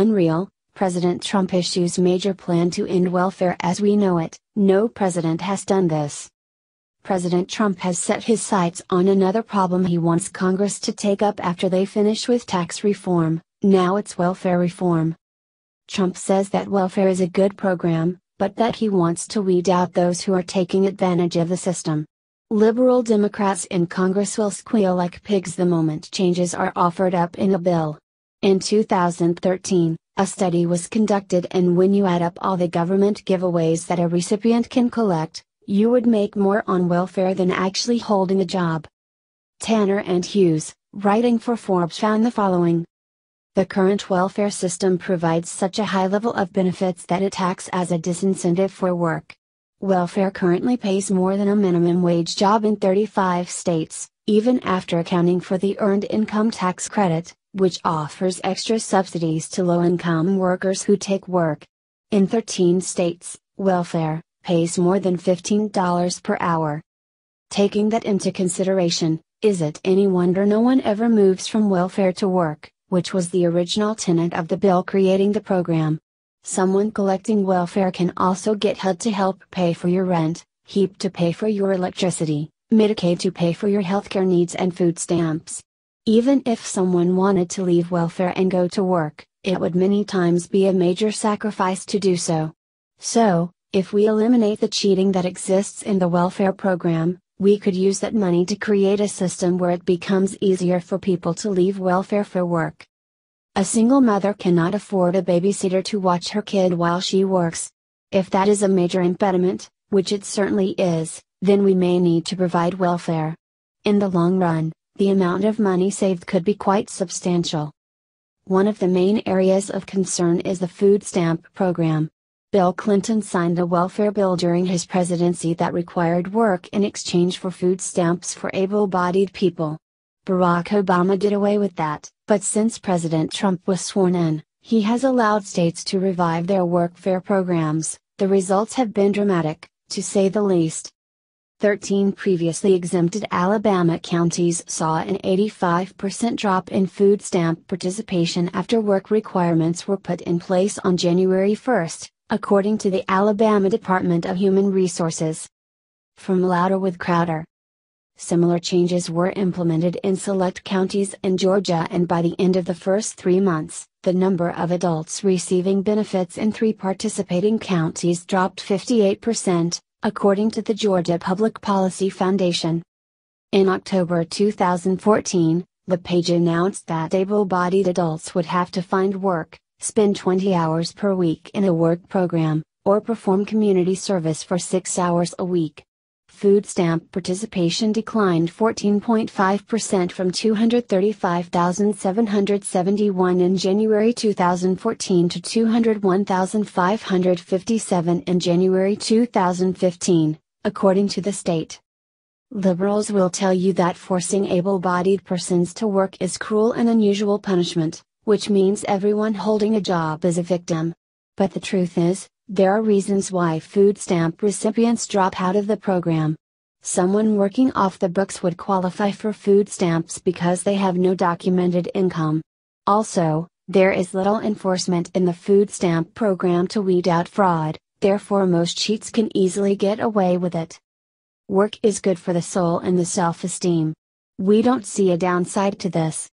Unreal, President Trump issues major plan to end welfare as we know it. No president has done this. President Trump has set his sights on another problem he wants Congress to take up after they finish with tax reform, now it's welfare reform. Trump says that welfare is a good program, but that he wants to weed out those who are taking advantage of the system. Liberal Democrats in Congress will squeal like pigs the moment changes are offered up in a bill. In 2013, a study was conducted and when you add up all the government giveaways that a recipient can collect, you would make more on welfare than actually holding a job. Tanner and Hughes, writing for Forbes found the following. The current welfare system provides such a high level of benefits that it acts as a disincentive for work. Welfare currently pays more than a minimum wage job in 35 states, even after accounting for the Earned Income Tax Credit, which offers extra subsidies to low income workers who take work. In 13 states, welfare, pays more than $15 per hour. Taking that into consideration, is it any wonder no one ever moves from welfare to work, which was the original tenet of the bill creating the program? Someone collecting welfare can also get HUD to help pay for your rent, HEAP to pay for your electricity, Medicaid to pay for your healthcare needs and food stamps. Even if someone wanted to leave welfare and go to work, it would many times be a major sacrifice to do so. So, if we eliminate the cheating that exists in the welfare program, we could use that money to create a system where it becomes easier for people to leave welfare for work. A single mother cannot afford a babysitter to watch her kid while she works. If that is a major impediment, which it certainly is, then we may need to provide welfare. In the long run, the amount of money saved could be quite substantial. One of the main areas of concern is the food stamp program. Bill Clinton signed a welfare bill during his presidency that required work in exchange for food stamps for able bodied people. Barack Obama did away with that, but since President Trump was sworn in, he has allowed states to revive their workfare programs. The results have been dramatic, to say the least. 13 previously exempted Alabama counties saw an 85% drop in food stamp participation after work requirements were put in place on January 1, according to the Alabama Department of Human Resources. From Louder with Crowder. Similar changes were implemented in select counties in Georgia, and by the end of the first three months, the number of adults receiving benefits in three participating counties dropped 58%, according to the Georgia Public Policy Foundation. In October 2014, the page announced that able bodied adults would have to find work, spend 20 hours per week in a work program, or perform community service for 6 hours a week. Food stamp participation declined 14.5% from 235,771 in January 2014 to 201,557 in January 2015, according to the state. Liberals will tell you that forcing able bodied persons to work is cruel and unusual punishment which means everyone holding a job is a victim. But the truth is, there are reasons why food stamp recipients drop out of the program. Someone working off the books would qualify for food stamps because they have no documented income. Also, there is little enforcement in the food stamp program to weed out fraud, therefore, most cheats can easily get away with it. Work is good for the soul and the self esteem. We don't see a downside to this.